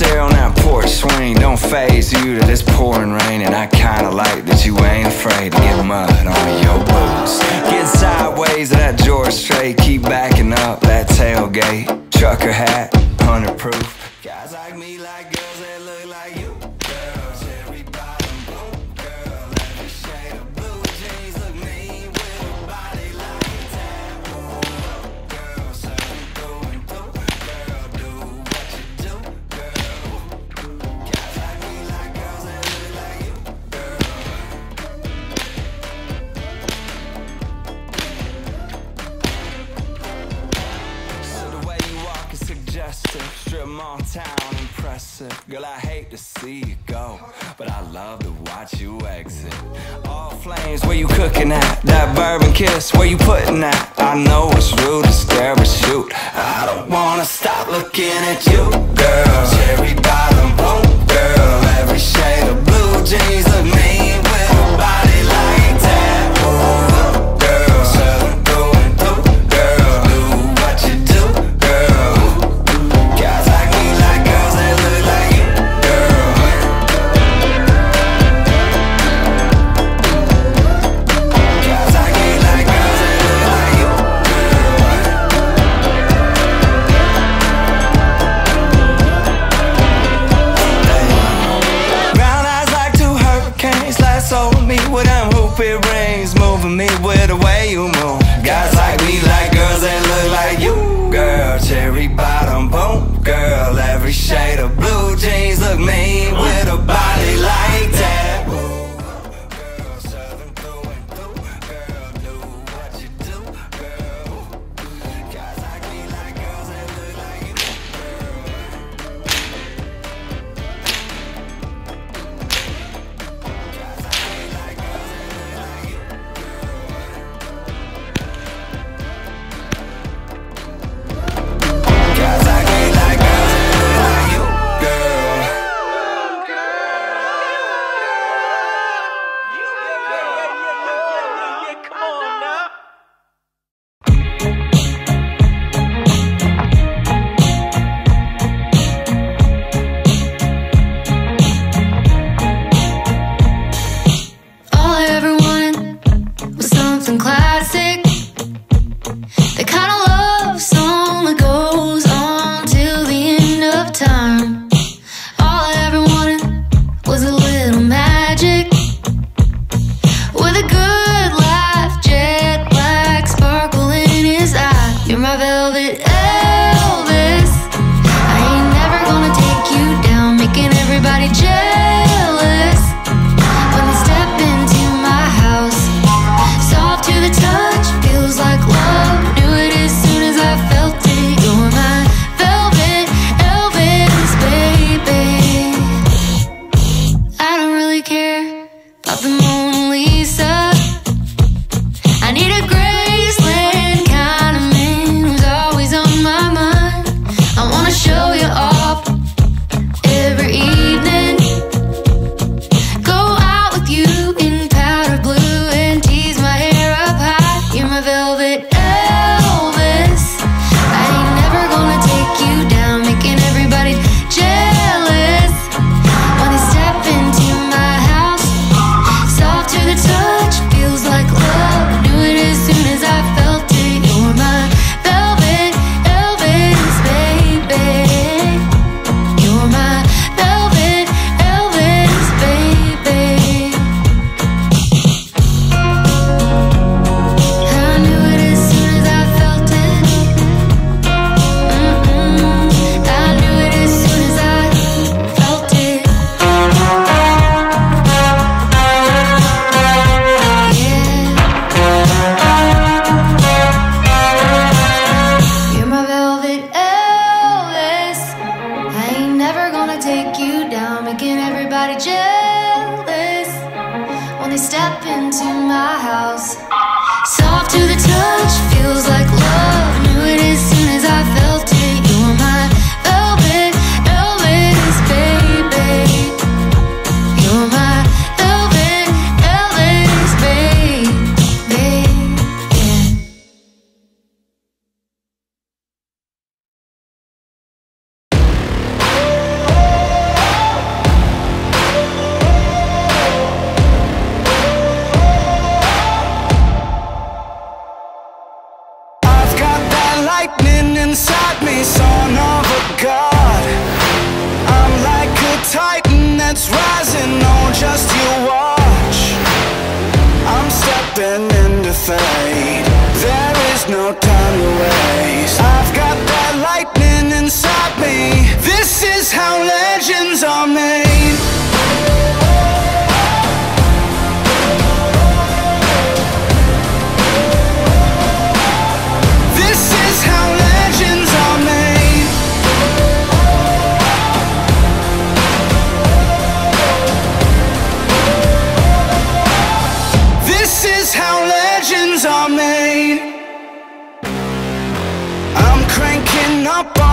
there on that porch swing don't phase you that it's pouring rain And I kinda like that you ain't afraid to get mud on your boots. Get sideways of that George Strait Keep backing up that tailgate. Trucker hat, 100 proof impressive. Girl, I hate to see you go, but I love to watch you exit. All flames, where you cooking at? That bourbon kiss, where you putting that? I know it's rude to stare, but shoot, I don't wanna stop looking at you, girl. Cherry bottom blue, girl. Every shade of blue jeans hoopy rings. Moving me with the way you move. Son of a god. I'm like a titan that's rising on just you watch. I'm stepping into fate. There is no time to waste.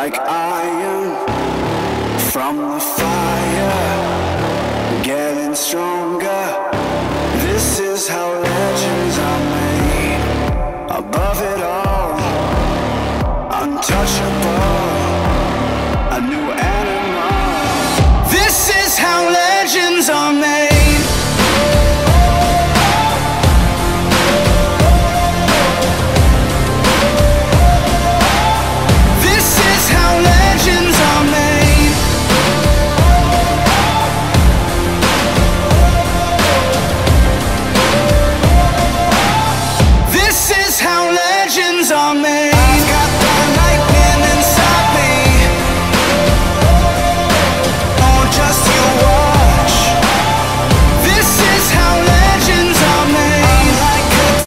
like iron from the fire, getting strong.